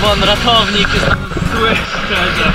bo on ratownik jest zły szczerze.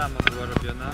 Tam była robiona.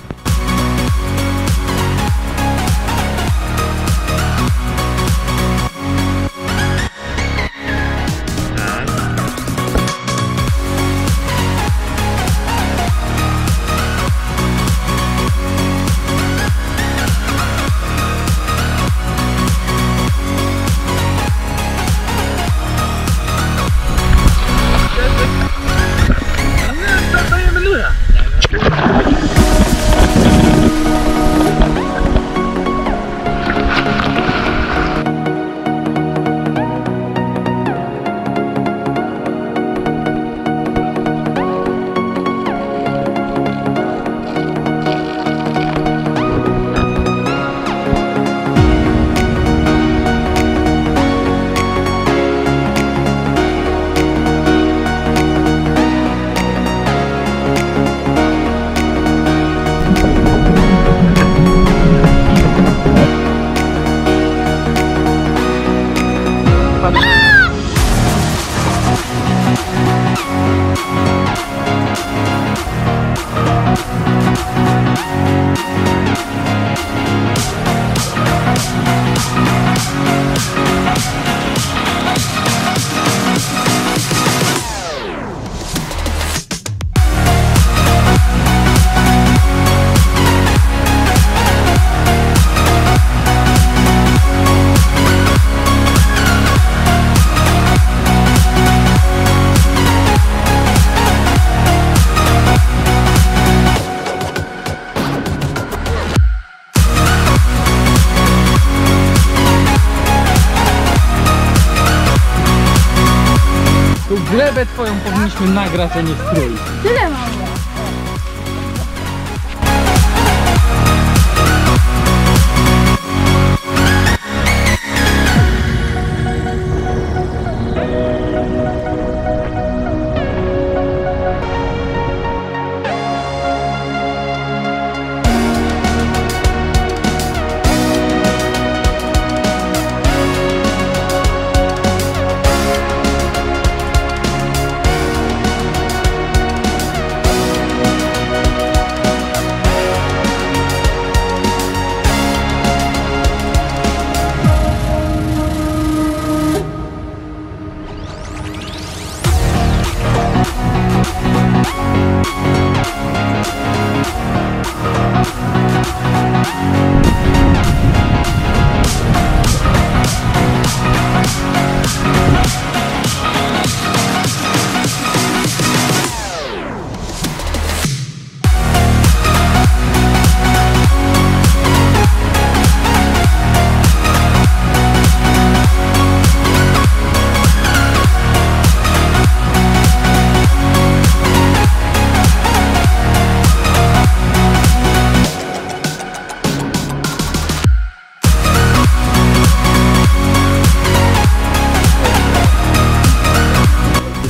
Glebę twoją powinniśmy nagrać, a nie strój. Tyle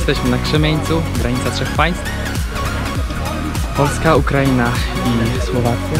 Jesteśmy na Krzemieńcu, granica trzech państw. Polska, Ukraina i Słowacja.